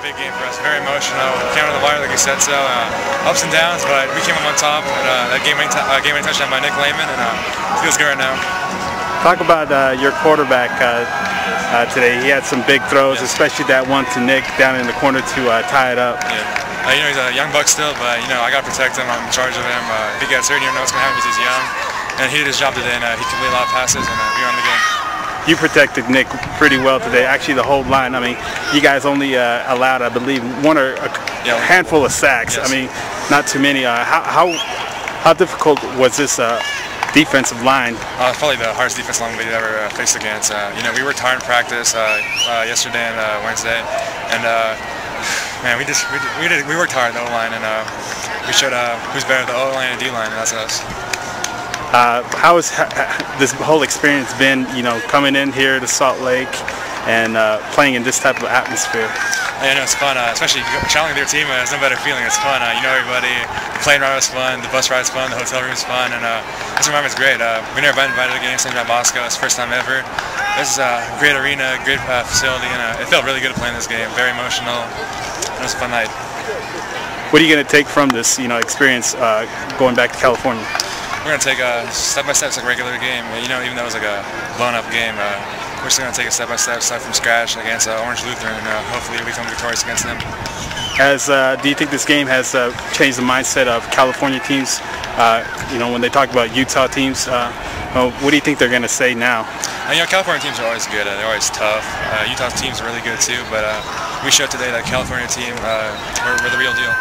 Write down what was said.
big game for us. Very emotional. Came out of the wire like you said so. Uh, ups and downs, but we came up on top. And, uh, that game winning uh, game touchdown by Nick Lehman, and uh, feels good right now. Talk about uh, your quarterback uh, uh, today. He had some big throws, yes. especially that one to Nick down in the corner to uh, tie it up. Yeah. Uh, you know, he's a young buck still, but you know, I got to protect him. I'm in charge of him. Uh, if he gets hurt, you don't know what's going to happen because he's young. And he did his job today, and he completed a lot of passes, and we won the game. You protected Nick pretty well today. Actually, the whole line. I mean, you guys only allowed, I believe, one or a yeah. handful of sacks. Yes. I mean, not too many. how, how how difficult was this defensive line? Uh, probably the hardest defensive line we've ever uh, faced against. Uh, you know, we were hard in practice uh, uh, yesterday and uh, Wednesday, and man, we just we, did, we, did, we worked hard the O line, and we showed who's better, the O line and D line, and that's us. How has this whole experience been? You know, coming in here to Salt Lake and playing in this type of atmosphere. I know it's fun, uh, especially challenging your team. Uh, it's no better feeling. It's fun. Uh, you know everybody. The plane ride was fun. The bus ride was fun. The hotel room was fun, and uh, this environment's great. Uh, we never been invited to a game St. John Bosco. It's the first time ever. This is a great arena, great uh, facility, and uh, it felt really good to play in this game. Very emotional. It was a fun night. What are you going to take from this, you know, experience going back to California? We're going to take a step by step, like a regular game. You know, even though it was like a blown up game we're still going to take it step by step, start from scratch against uh, Orange Lutheran, and uh, hopefully we become victorious against them. Has uh, do you think this game has uh, changed the mindset of California teams? Uh, you know, when they talk about Utah teams, uh, what do you think they're going to say now? you know, California teams are always good. they're always tough. Utah teams are really good too, but we showed today that California team, we're, we're the real deal.